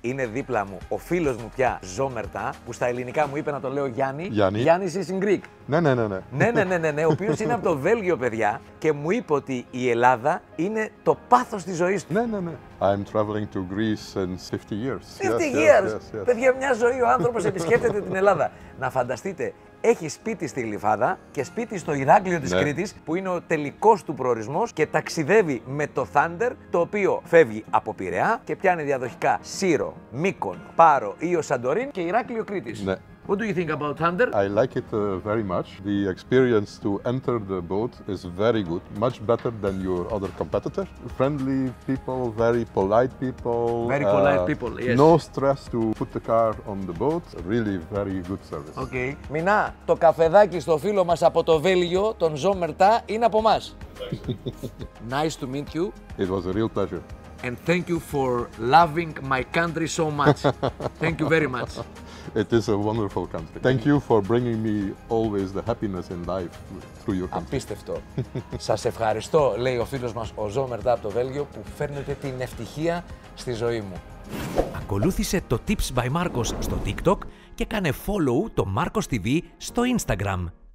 είναι δίπλα μου ο φίλος μου πια Ζόμερτα, που στα ελληνικά μου είπε να το λέω Γιάννη. Γιάννη. Γιάννης is in Greek. Ναι, ναι, ναι, ναι. ναι, ναι, ναι, ναι, ναι, ο οποίος είναι από το Βέλγιο, παιδιά, και μου είπε ότι η Ελλάδα είναι το πάθος της ζωής του. Ναι, ναι, ναι. I'm traveling to Greece since 50 years. 50 Yes, years! yes, yes, yes. Παιδιά, μια ζωή ο άνθρωπος επισκέπτεται την Ελλάδα. Να φανταστείτε, έχει σπίτι στη Γλυφάδα και σπίτι στο Ηράκλειο της Ναι. Κρήτης, που είναι ο τελικός του προορισμός και ταξιδεύει με το Thunder, το οποίο φεύγει από Πειραιά και πιάνει διαδοχικά Σύρο, Μύκον, Πάρο, Ήο Σαντορίν και Ηράκλειο Κρήτης. Ναι. What do you think about Thunder? I like it uh, very much. The experience to enter the boat is very good, much better than your other competitor. Friendly people, very polite people. uh, Very polite people, yes. No stress to put the car on the boat. Really very good service. Okay. Μινά, το καφεδάκι στο φίλο μας από το Βέλγιο, τον Ζόμερτα, είναι από μας. nice to meet you It was a real pleasure. and thank you for loving my country so much. thank you very much. It is a wonderful country. Thank you for bringing me always the happiness in life through your country. Απίστευτο. Σας ευχαριστώ, λέει ο φίλος μας ο Ζόμερτα από το Βέλγιο, που φέρνετε την ευτυχία στη ζωή μου. Ακολούθησε το Tips by Marcos στο TikTok και κάνε follow το Marcos TV στο Instagram.